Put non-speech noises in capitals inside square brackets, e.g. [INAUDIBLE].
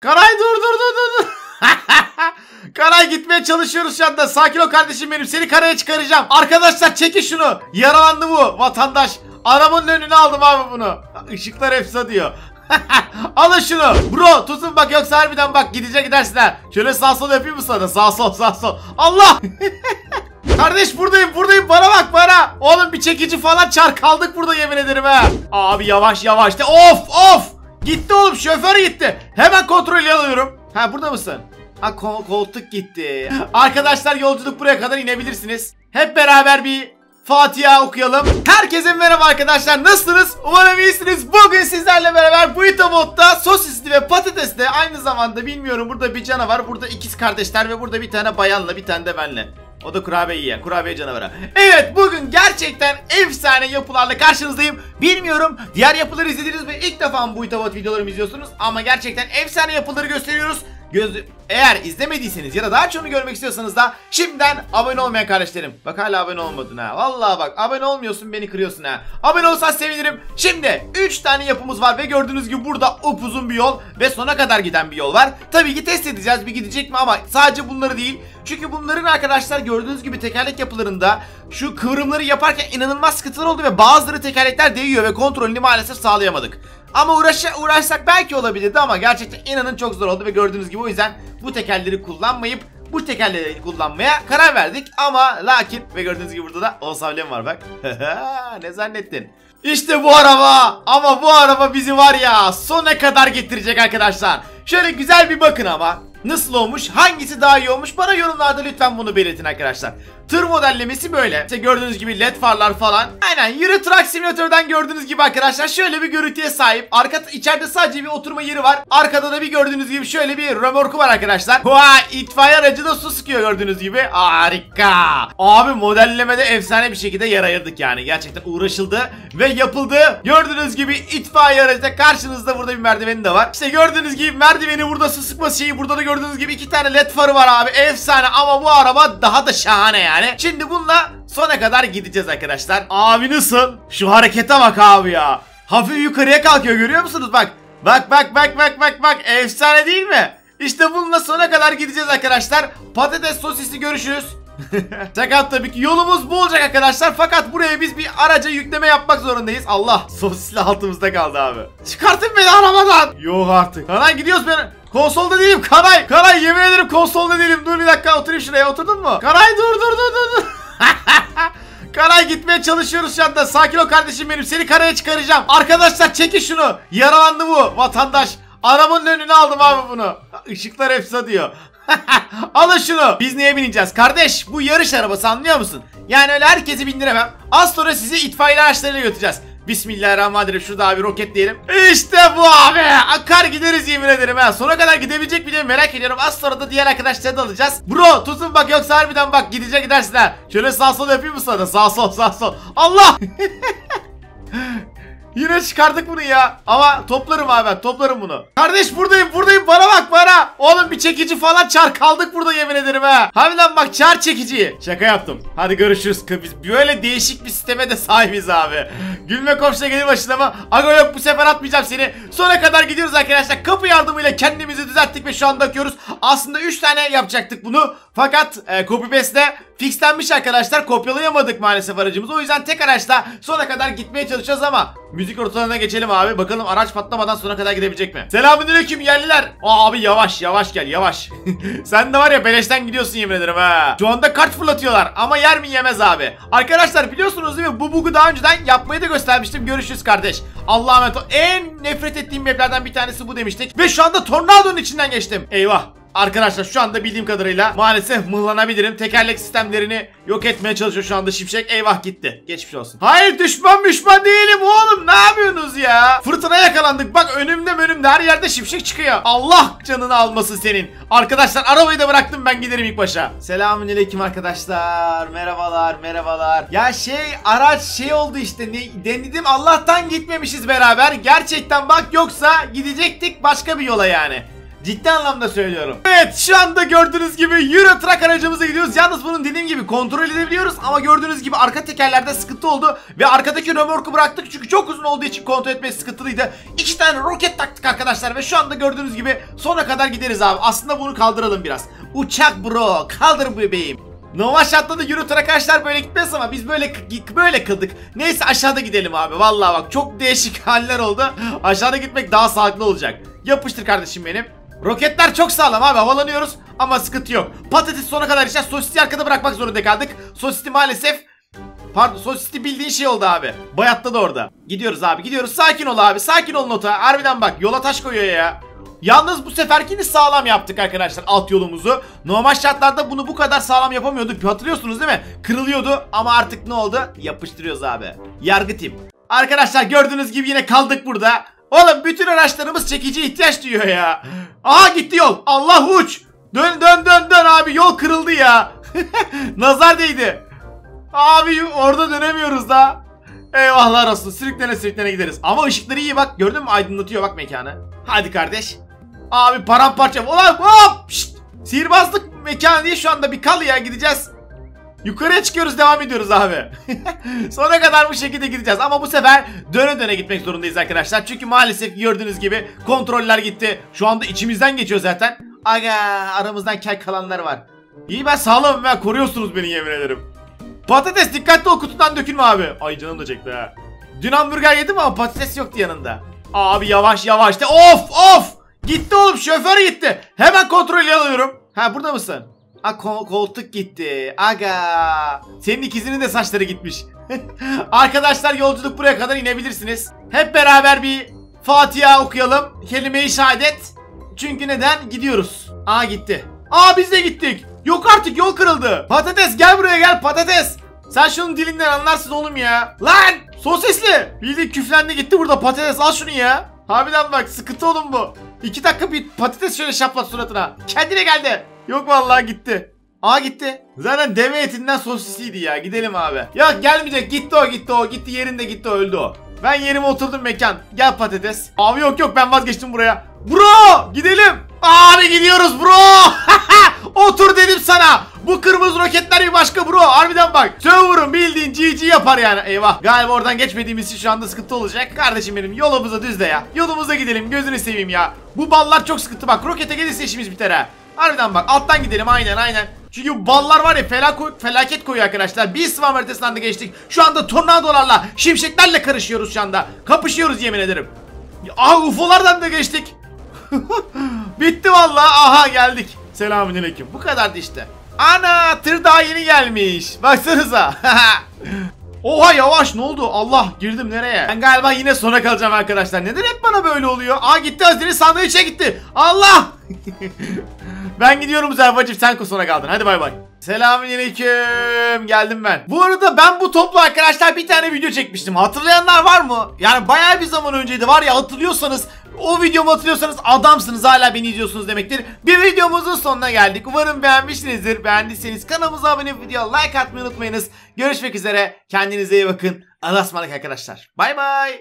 Karay dur dur dur dur. [LAUGHS] Karay gitmeye çalışıyoruz şu anda. Sakin ol kardeşim benim. Seni karaya çıkaracağım. Arkadaşlar çekin şunu. Yaralandı bu vatandaş. Arabanın önüne aldım abi bunu. Işıklar hepsi diyor. [LAUGHS] Alın şunu. Bro tutun bak yoksa harbiden bak gidecek gidersin ha. Şöyle sağ sol yapayım mı sana? Sağ sol sağ sol. Allah. [LAUGHS] Kardeş buradayım buradayım bana bak bana. Oğlum bir çekici falan çar kaldık burada yemin ederim ha. Abi yavaş yavaş de of of. Gitti oğlum şoför gitti. Hemen kontrol alıyorum. Ha burada mısın? Ha ko- koltuk gitti. Arkadaşlar yolculuk buraya kadar inebilirsiniz. Hep beraber bir Fatiha okuyalım. Herkese merhaba arkadaşlar. Nasılsınız? Umarım iyisiniz. Bugün sizlerle beraber bu modda sosisli ve patatesli aynı zamanda bilmiyorum burada bir canavar, burada ikiz kardeşler ve burada bir tane bayanla bir tane de benle. O da kurabiye yiyen, kurabiye canavarı. Evet bugün gerçekten efsane yapılarla karşınızdayım. Bilmiyorum diğer yapıları izlediniz mi? İlk defa bu Itabot videolarımı izliyorsunuz. Ama gerçekten efsane yapıları gösteriyoruz. Göz... Eğer izlemediyseniz ya da daha çoğunu görmek istiyorsanız da şimdiden abone olmayan kardeşlerim. Bak hala abone olmadın ha. Vallahi bak abone olmuyorsun beni kırıyorsun ha. Abone olsan sevinirim. Şimdi 3 tane yapımız var ve gördüğünüz gibi burada upuzun bir yol ve sona kadar giden bir yol var. Tabii ki test edeceğiz bir gidecek mi ama sadece bunları değil. Çünkü bunların arkadaşlar gördüğünüz gibi tekerlek yapılarında şu kıvrımları yaparken inanılmaz sıkıntılar oldu ve bazıları tekerlekler değiyor ve kontrolünü maalesef sağlayamadık. Ama uğraş, uğraşsak belki olabilirdi ama gerçekten inanın çok zor oldu ve gördüğünüz gibi o yüzden bu tekerleri kullanmayıp bu tekerleri kullanmaya karar verdik ama lakin ve gördüğünüz gibi burada da Oğuzhan var bak. [LAUGHS] ne zannettin? İşte bu araba ama bu araba bizi var ya sona kadar getirecek arkadaşlar. Şöyle güzel bir bakın ama nasıl olmuş hangisi daha iyi olmuş bana yorumlarda lütfen bunu belirtin arkadaşlar. Tır modellemesi böyle. İşte gördüğünüz gibi led farlar falan. Aynen Euro Truck Simulator'dan gördüğünüz gibi arkadaşlar şöyle bir görüntüye sahip. Arka içeride sadece bir oturma yeri var. Arkada da bir gördüğünüz gibi şöyle bir römorku var arkadaşlar. Vay itfaiye aracı da su sıkıyor gördüğünüz gibi. Harika. Abi modellemede efsane bir şekilde yer ayırdık yani. Gerçekten uğraşıldı ve yapıldı. Gördüğünüz gibi itfaiye aracı da karşınızda burada bir merdiveni de var. İşte gördüğünüz gibi merdiveni burada su sıkma şeyi. Burada da gördüğünüz gibi iki tane led farı var abi. Efsane ama bu araba daha da şahane yani yani. Şimdi bununla sona kadar gideceğiz arkadaşlar. Abi nasıl? Şu harekete bak abi ya. Hafif yukarıya kalkıyor görüyor musunuz? Bak. Bak bak bak bak bak bak. Efsane değil mi? İşte bununla sona kadar gideceğiz arkadaşlar. Patates sosisli görüşürüz. [LAUGHS] Sakat tabii ki yolumuz bu olacak arkadaşlar fakat buraya biz bir araca yükleme yapmak zorundayız. Allah sosisli altımızda kaldı abi. Çıkartın beni arabadan. Yok artık. Kanay gidiyoruz ben. Konsolda değilim Kanay. Kanay yemin ederim konsolda değilim. Dur bir dakika oturayım şuraya oturdun mu? Kanay dur dur dur dur. [LAUGHS] Karay gitmeye çalışıyoruz şu anda. Sakin ol kardeşim benim. Seni karaya çıkaracağım. Arkadaşlar çekin şunu. Yaralandı bu vatandaş. Arabanın önüne aldım abi bunu. Işıklar hepsi diyor. [LAUGHS] Alın şunu. Biz niye bineceğiz? Kardeş bu yarış arabası anlıyor musun? Yani öyle herkesi bindiremem. Az sonra sizi itfaiye araçlarıyla götüreceğiz. Bismillahirrahmanirrahim. Şurada abi roket diyelim. İşte bu abi. Akar gideriz yemin ederim ha. Sona kadar gidebilecek mi diye merak ediyorum. Az sonra da diğer arkadaşları da alacağız. Bro tutun bak yoksa harbiden bak gidecek gidersin ha. Şöyle sağ sol yapayım mı sana? Sağ sol sağ sol. Allah. [LAUGHS] Yine çıkardık bunu ya. Ama toplarım abi ben toplarım bunu. Kardeş buradayım buradayım bana bak bana. Oğlum bir çekici falan çar kaldık burada yemin ederim ha. Harbiden bak çar çekiciyi. Şaka yaptım. Hadi görüşürüz. Biz böyle değişik bir sisteme de sahibiz abi. Gülme komşuna gelir başına ama aga yok bu sefer atmayacağım seni. Sona kadar gidiyoruz arkadaşlar. Kapı yardımıyla kendimizi düzelttik ve şu anda akıyoruz. Aslında 3 tane yapacaktık bunu. Fakat e, copy paste'de fixlenmiş arkadaşlar. Kopyalayamadık maalesef aracımızı. O yüzden tek araçla sona kadar gitmeye çalışacağız ama müzik ortalarına geçelim abi. Bakalım araç patlamadan sona kadar gidebilecek mi? Selamünaleyküm yerliler. Aa, abi yavaş yavaş gel yavaş. [LAUGHS] Sen de var ya beleşten gidiyorsun yemin ederim ha. Şu anda kart fırlatıyorlar ama yer mi yemez abi. Arkadaşlar biliyorsunuz değil mi? Bu bug'u daha önceden yapmayı da göstermiştim. Görüşürüz kardeş. Allah'a emanet. En nefret ettiğim maplerden bir tanesi bu demiştik. Ve şu anda tornadonun içinden geçtim. Eyvah. Arkadaşlar şu anda bildiğim kadarıyla maalesef mıhlanabilirim. Tekerlek sistemlerini yok etmeye çalışıyor şu anda Şimşek. Eyvah gitti. Geçmiş olsun. Hayır düşman düşman değilim oğlum. Ne yapıyorsunuz ya? Fırtına yakalandık. Bak önümde önümde her yerde Şimşek çıkıyor. Allah canını almasın senin. Arkadaşlar arabayı da bıraktım ben giderim ilk başa. Selamünaleyküm arkadaşlar. Merhabalar merhabalar. Ya şey araç şey oldu işte. Ne, denedim Allah'tan gitmemişiz beraber. Gerçekten bak yoksa gidecektik başka bir yola yani. Ciddi anlamda söylüyorum. Evet şu anda gördüğünüz gibi Euro Truck aracımıza gidiyoruz. Yalnız bunun dediğim gibi kontrol edebiliyoruz. Ama gördüğünüz gibi arka tekerlerde sıkıntı oldu. Ve arkadaki römorku bıraktık. Çünkü çok uzun olduğu için kontrol etmesi sıkıntılıydı. İki tane roket taktık arkadaşlar. Ve şu anda gördüğünüz gibi sona kadar gideriz abi. Aslında bunu kaldıralım biraz. Uçak bro kaldır bebeğim. Normal şartlarda Euro arkadaşlar böyle gitmez ama biz böyle böyle kıldık. Neyse aşağıda gidelim abi. Vallahi bak çok değişik [LAUGHS] haller oldu. Aşağıda gitmek daha sağlıklı olacak. Yapıştır kardeşim benim. Roketler çok sağlam abi havalanıyoruz ama sıkıntı yok. Patates sona kadar işte sosisi arkada bırakmak zorunda kaldık. Sosisi maalesef Pardon sosisi bildiğin şey oldu abi. Bayatladı orada. Gidiyoruz abi gidiyoruz. Sakin ol abi. Sakin ol nota. Harbiden bak yola taş koyuyor ya. Yalnız bu seferkini sağlam yaptık arkadaşlar alt yolumuzu. Normal şartlarda bunu bu kadar sağlam yapamıyorduk. Hatırlıyorsunuz değil mi? Kırılıyordu ama artık ne oldu? Yapıştırıyoruz abi. Yargı tim. Arkadaşlar gördüğünüz gibi yine kaldık burada. Oğlum bütün araçlarımız çekici ihtiyaç duyuyor ya. Aha gitti yol. Allah uç. Dön dön dön dön abi yol kırıldı ya. [LAUGHS] Nazar değdi. Abi orada dönemiyoruz da. Eyvahlar olsun. Sürüklene sürüklene gideriz. Ama ışıkları iyi bak. Gördün mü? Aydınlatıyor bak mekanı. Hadi kardeş. Abi paramparça. Ulan hop. Şşt. Sihirbazlık mekanı değil şu anda. Bir kal ya gideceğiz. Yukarıya çıkıyoruz devam ediyoruz abi. [LAUGHS] Sona kadar bu şekilde gideceğiz. Ama bu sefer döne döne gitmek zorundayız arkadaşlar. Çünkü maalesef gördüğünüz gibi kontroller gitti. Şu anda içimizden geçiyor zaten. Aga aramızdan kel kalanlar var. İyi ben sağlamım ben koruyorsunuz beni yemin ederim. Patates dikkatli ol kutudan dökülme abi. Ay canım da çekti ha. Dün hamburger yedim ama patates yoktu yanında. Abi yavaş yavaş de of of. Gitti oğlum şoför gitti. Hemen kontrolü alıyorum. Ha burada mısın? Kol koltuk gitti. Aga. Senin ikizinin de saçları gitmiş. [LAUGHS] Arkadaşlar yolculuk buraya kadar inebilirsiniz. Hep beraber bir Fatiha okuyalım. Kelime-i şehadet. Çünkü neden? Gidiyoruz. Aa gitti. Aa biz de gittik. Yok artık yol kırıldı. Patates gel buraya gel patates. Sen şunun dilinden anlarsın oğlum ya. Lan sosisli. Bildiğin küflendi gitti burada patates al şunu ya. Harbiden bak sıkıntı oğlum bu. İki dakika bir patates şöyle şaplat suratına. Kendine geldi. Yok vallahi gitti. Aa gitti. Zaten deve etinden sosisiydi ya. Gidelim abi. Ya gelmeyecek. Gitti o gitti o. Gitti yerinde gitti öldü o. Ben yerime oturdum mekan. Gel patates. Abi yok yok ben vazgeçtim buraya. Bro gidelim. Abi gidiyoruz bro. [LAUGHS] Otur dedim sana. Bu kırmızı roketler bir başka bro. Harbiden bak. Server'ın bildiğin GG yapar yani. Eyvah. Galiba oradan geçmediğimiz için şu anda sıkıntı olacak. Kardeşim benim yolumuza düzle ya. Yolumuza gidelim. Gözünü seveyim ya. Bu ballar çok sıkıntı bak. Rokete gelirse işimiz biter ha. Harbiden bak alttan gidelim aynen aynen. Çünkü ballar var ya felak felaket koyuyor arkadaşlar. Bir sıvam haritasından da geçtik. Şu anda tornadolarla, şimşeklerle karışıyoruz şu anda. Kapışıyoruz yemin ederim. Aha UFO'lardan da geçtik. [LAUGHS] Bitti vallahi. Aha geldik. Selamünaleyküm. Bu kadardı işte. Ana tır daha yeni gelmiş. Baksanıza. [LAUGHS] Oha yavaş ne oldu? Allah girdim nereye? Ben galiba yine sona kalacağım arkadaşlar. Neden hep bana böyle oluyor? Aa gitti Hazreti sandviçe gitti. Allah! [LAUGHS] ben gidiyorum Zerfacım sen sona kaldın. Hadi bay bay. Selamünaleyküm. Geldim ben. Bu arada ben bu toplu arkadaşlar bir tane video çekmiştim. Hatırlayanlar var mı? Yani bayağı bir zaman önceydi var ya hatırlıyorsanız o videomu hatırlıyorsanız adamsınız hala beni izliyorsunuz demektir. Bir videomuzun sonuna geldik. Umarım beğenmişsinizdir. Beğendiyseniz kanalımıza abone olup video like atmayı unutmayınız. Görüşmek üzere. Kendinize iyi bakın. Allah'a arkadaşlar. Bay bay.